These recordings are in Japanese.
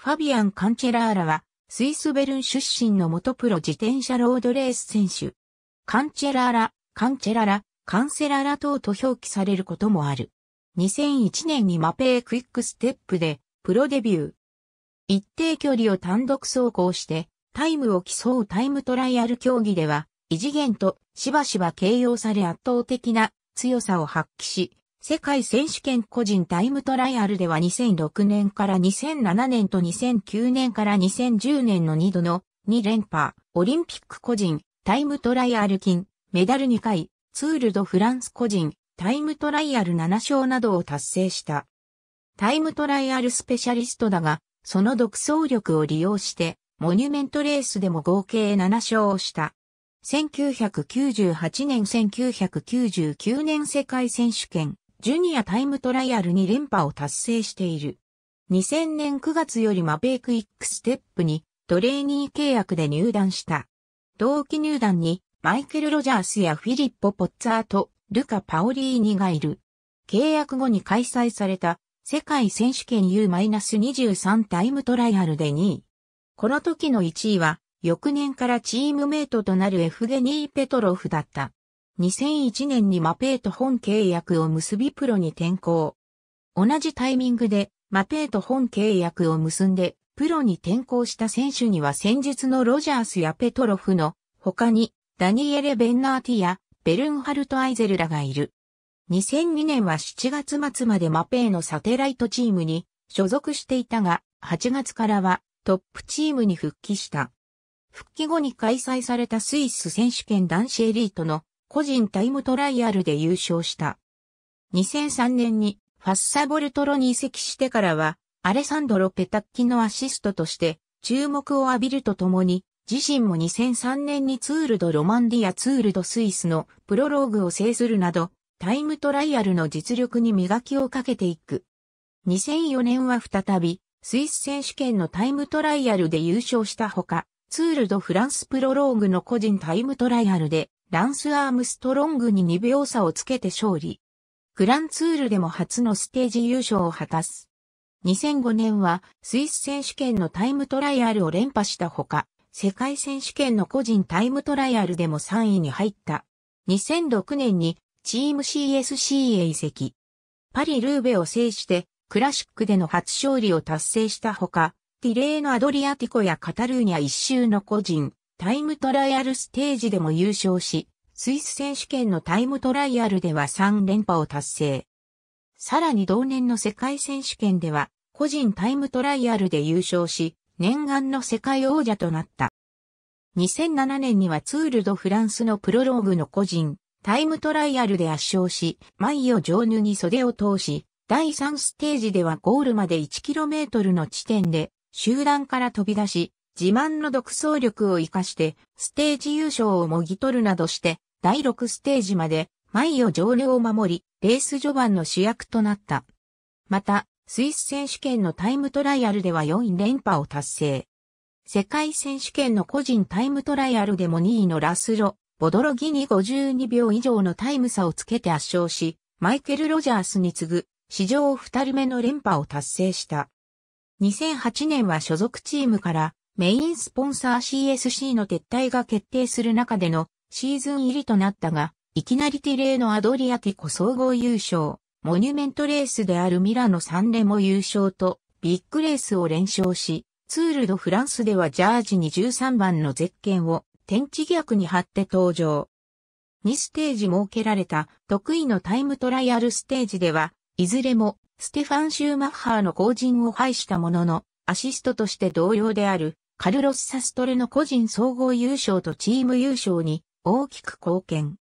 ファビアン・カンチェラーラは、スイスベルン出身の元プロ自転車ロードレース選手。カンチェラーラ、カンチェララ、カンセララ等と表記されることもある。2001年にマペイクイックステップでプロデビュー。一定距離を単独走行してタイムを競うタイムトライアル競技では異次元としばしば形容され圧倒的な強さを発揮し、世界選手権個人タイムトライアルでは2006年から2007年と2009年から2010年の2度の2連覇、オリンピック個人タイムトライアル金、メダル2回、ツールドフランス個人、タイムトライアル7勝などを達成した。タイムトライアルスペシャリストだが、その独走力を利用して、モニュメントレースでも合計7勝をした。1998年1999年世界選手権、ジュニアタイムトライアル2連覇を達成している。2000年9月よりマペイクイックステップにトレーニー契約で入団した。同期入団にマイケル・ロジャースやフィリッポ・ポッツァート、ルカ・パオリーニがいる。契約後に開催された世界選手権 U-23 タイムトライアルで2位。この時の1位は翌年からチームメイトとなるエフゲニー・ペトロフだった。2001年にマペイと本契約を結びプロに転向。同じタイミングでマペート本契約を結んでプロに転向した選手には先日のロジャースやペトロフの他にダニエレ・ベンナーティやベルンハルト・アイゼルらがいる。2002年は7月末までマペーのサテライトチームに所属していたが、8月からはトップチームに復帰した。復帰後に開催されたスイス選手権男子エリートの個人タイムトライアルで優勝した。2003年にファッサボルトロに移籍してからは、アレサンドロ・ペタッキのアシストとして注目を浴びるとともに、自身も2003年にツールドロマンディアツールドスイスのプロローグを制するなど、タイムトライアルの実力に磨きをかけていく。2004年は再び、スイス選手権のタイムトライアルで優勝したほか、ツールドフランスプロローグの個人タイムトライアルで、ランスアームストロングに2秒差をつけて勝利。グランツールでも初のステージ優勝を果たす。2005年はスイス選手権のタイムトライアルを連覇したほか、世界選手権の個人タイムトライアルでも3位に入った。2006年にチーム CSC へ移籍。パリ・ルーベを制してクラシックでの初勝利を達成したほか、ティレーノ・アドリアティコやカタルーニャ一周の個人、タイムトライアルステージでも優勝し、スイス選手権のタイムトライアルでは3連覇を達成。さらに同年の世界選手権では、個人タイムトライアルで優勝し、念願の世界王者となった。2007年にはツールドフランスのプロローグの個人、タイムトライアルで圧勝し、イオ上ヌに袖を通し、第3ステージではゴールまで 1km の地点で集団から飛び出し、自慢の独走力を活かしてステージ優勝をもぎ取るなどして第6ステージまでイオ上ヌを守り、レース序盤の主役となった。また、スイス選手権のタイムトライアルでは4位連覇を達成。世界選手権の個人タイムトライアルでも2位のラスロ、ボドロギに52秒以上のタイム差をつけて圧勝し、マイケル・ロジャースに次ぐ史上2人目の連覇を達成した。2008年は所属チームからメインスポンサー CSC の撤退が決定する中でのシーズン入りとなったが、いきなりティレーのアドリアティコ総合優勝、モニュメントレースであるミラノサンレモ優勝とビッグレースを連勝し、ツールドフランスではジャージに13番のゼッケンを天地逆に貼って登場。2ステージ設けられた得意のタイムトライアルステージでは、いずれもステファン・シューマッハーの後陣を排したものの、アシストとして同僚であるカルロス・サストレの個人総合優勝とチーム優勝に大きく貢献。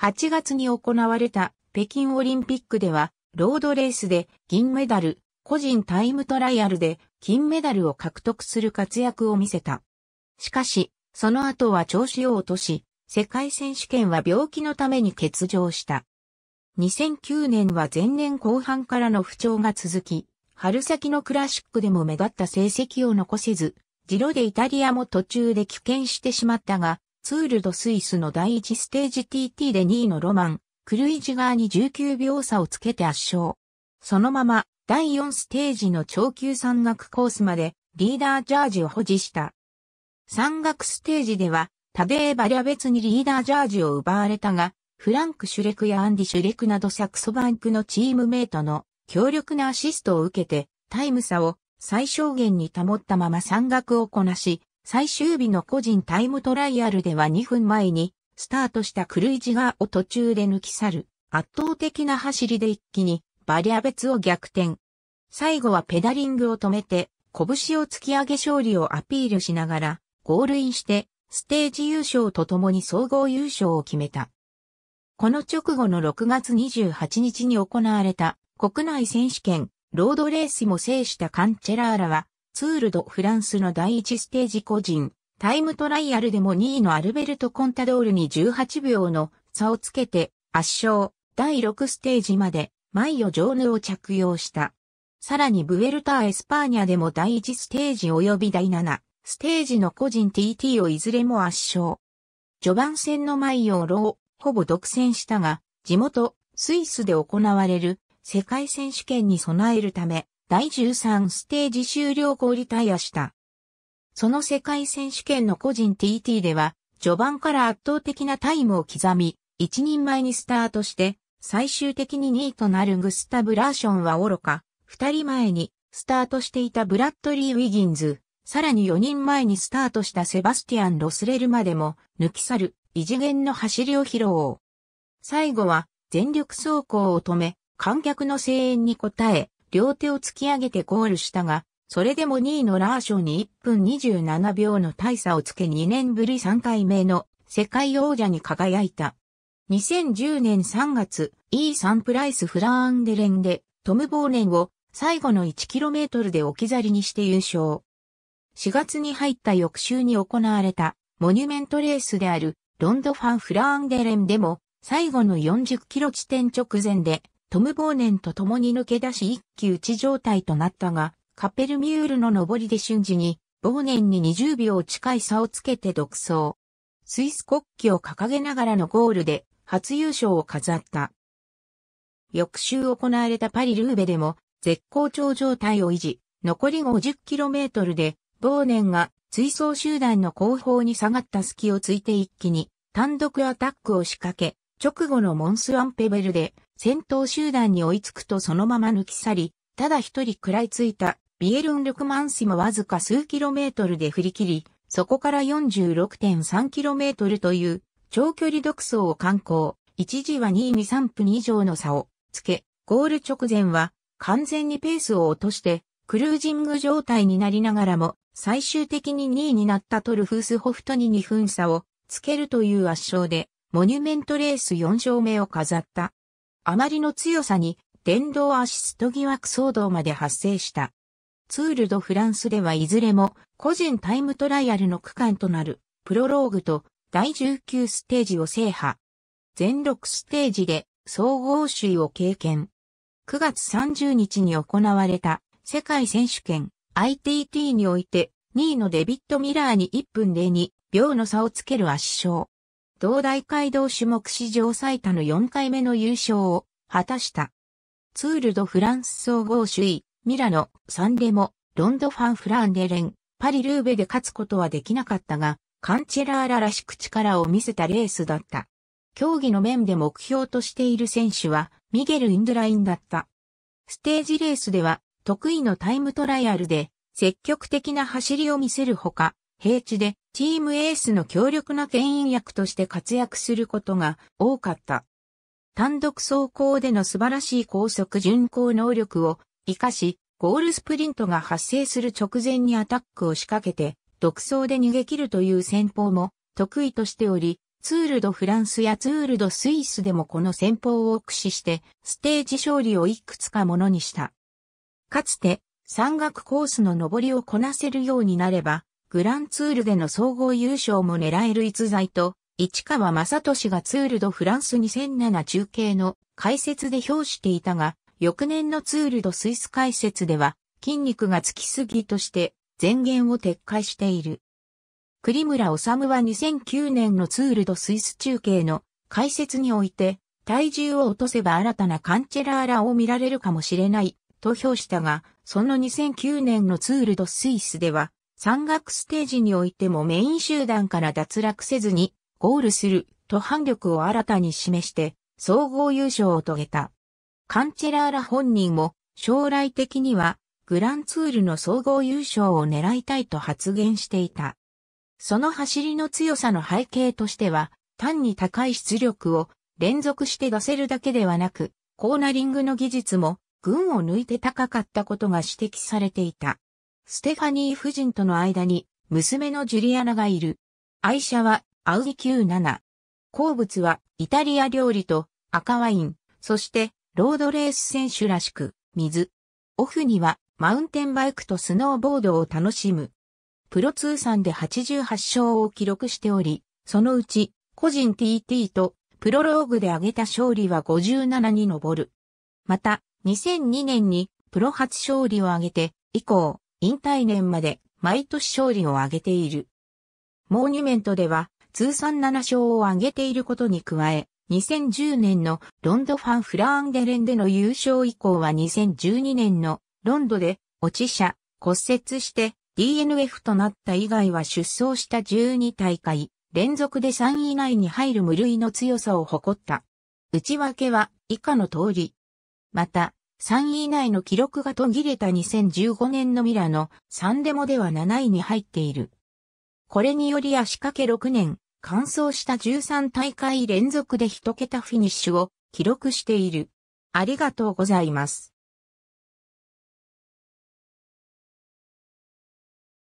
8月に行われた北京オリンピックでは、ロードレースで銀メダル、個人タイムトライアルで金メダルを獲得する活躍を見せた。しかし、その後は調子を落とし、世界選手権は病気のために欠場した。2009年は前年後半からの不調が続き、春先のクラシックでも目立った成績を残せず、ジロでイタリアも途中で棄権してしまったが、ツールドスイスの第1ステージ TT で2位のロマン、クルイジ側に19秒差をつけて圧勝。そのまま第4ステージの長級山岳コースまでリーダージャージを保持した。山岳ステージでは、タデーバリャ別にリーダージャージを奪われたが、フランク・シュレクやアンディ・シュレクなどサクソバンクのチームメイトの強力なアシストを受けて、タイム差を最小限に保ったまま山岳をこなし、最終日の個人タイムトライアルでは2分前にスタートしたクルイジガーを途中で抜き去る圧倒的な走りで一気にバリア別を逆転。最後はペダリングを止めて拳を突き上げ勝利をアピールしながらゴールインしてステージ優勝とともに総合優勝を決めた。この直後の6月28日に行われた国内選手権ロードレースも制したカンチェラーラはツールドフランスの第一ステージ個人タイムトライアルでも2位のアルベルト・コンタドールに18秒の差をつけて圧勝第6ステージまでマイヨ・ジョーヌを着用した。さらにブエルタ・ア・エスパーニャでも第1ステージ及び第7ステージの個人 TT をいずれも圧勝。序盤戦のマイヨ・オロをほぼ独占したが、地元スイスで行われる世界選手権に備えるため、第13ステージ終了後リタイアした。その世界選手権の個人 TT では、序盤から圧倒的なタイムを刻み、一人前にスタートして、最終的に2位となるグスタブ・ラーションはおろか、二人前にスタートしていたブラッドリー・ウィギンズ、さらに4人前にスタートしたセバスティアン・ロスレルまでも抜き去る異次元の走りを披露。最後は全力走行を止め、観客の声援に応え、両手を突き上げてゴールしたが、それでも2位のラーションに1分27秒の大差をつけ2年ぶり3回目の世界王者に輝いた。2010年3月、イーサンプライスフラーンデレンでトム・ボーネンを最後の 1km で置き去りにして優勝。4月に入った翌週に行われたモニュメントレースであるロンドファン・フラーンデレンでも最後の40キロ地点直前でトム・ボーネンと共に抜け出し一騎打ち状態となったが、カペルミュールの上りで瞬時にボーネンに20秒近い差をつけて独走。スイス国旗を掲げながらのゴールで初優勝を飾った。翌週行われたパリ・ルーベでも絶好調状態を維持、残り 50km でボーネンが追走集団の後方に下がった隙をついて一気に単独アタックを仕掛け、直後のモンスワンペベルで先頭集団に追いつくとそのまま抜き去り、ただ一人食らいついたビエルン・ルクマンシもわずか数キロメートルで振り切り、そこから 46.3km という長距離独走を観光、一時は2位に3分以上の差をつけ、ゴール直前は完全にペースを落としてクルージング状態になりながらも最終的に2位になったトルフースホフトに2分差をつけるという圧勝で、モニュメントレース4勝目を飾った。あまりの強さに、電動アシスト疑惑騒動まで発生した。ツールドフランスではいずれも個人タイムトライアルの区間となるプロローグと第19ステージを制覇。全6ステージで総合首位を経験。9月30日に行われた世界選手権 ITT において2位のデビット・ミラーに1分02秒の差をつける圧勝。同大街道種目史上最多の4回目の優勝を果たした。ツールド・フランス総合首位、ミラノ、サンレモ、ロンドファン・フランデレン、パリ・ルーベで勝つことはできなかったが、カンチェラーラらしく力を見せたレースだった。競技の面で目標としている選手は、ミゲル・インドラインだった。ステージレースでは、得意のタイムトライアルで積極的な走りを見せるほか、平地でチームエースの強力な牽引役として活躍することが多かった。単独走行での素晴らしい高速巡航能力を活かし、ゴールスプリントが発生する直前にアタックを仕掛けて、独走で逃げ切るという戦法も得意としており、ツールドフランスやツールドスイスでもこの戦法を駆使して、ステージ勝利をいくつかものにした。かつて山岳コースの登りをこなせるようになれば、グランツールでの総合優勝も狙える逸材と、市川正俊がツールドフランス2007中継の解説で表していたが、翌年のツールドスイス解説では、筋肉がつきすぎとして前言を撤回している。栗村治は2009年のツールドスイス中継の解説において、体重を落とせば新たなカンチェラーラを見られるかもしれないと評したが、その2009年のツールドスイスでは、山岳ステージにおいてもメイン集団から脱落せずにゴールすると反力を新たに示して総合優勝を遂げた。カンチェラーラ本人も将来的にはグランツールの総合優勝を狙いたいと発言していた。その走りの強さの背景としては、単に高い出力を連続して出せるだけではなく、コーナリングの技術も群を抜いて高かったことが指摘されていた。ステファニー夫人との間に娘のジュリアナがいる。愛車はアウディ Q7。好物はイタリア料理と赤ワイン、そしてロードレース選手らしく水。オフにはマウンテンバイクとスノーボードを楽しむ。プロ通算で88勝を記録しており、そのうち個人 TT とプロローグで挙げた勝利は57に上る。また、2002年にプロ初勝利を挙げて、以降、引退年まで毎年勝利を挙げている。モーニュメントでは通算7勝を挙げていることに加え、2010年のロンドファン・フラーンデレンでの優勝以降は2012年のロンドで落ち者、骨折して DNF となった以外は出走した12大会連続で3位以内に入る無類の強さを誇った。内訳は以下の通り。また、3位以内の記録が途切れた2015年のミラノ、サンデモでは7位に入っている。これにより足掛け6年、完走した13大会連続で1桁フィニッシュを記録している。ありがとうございます。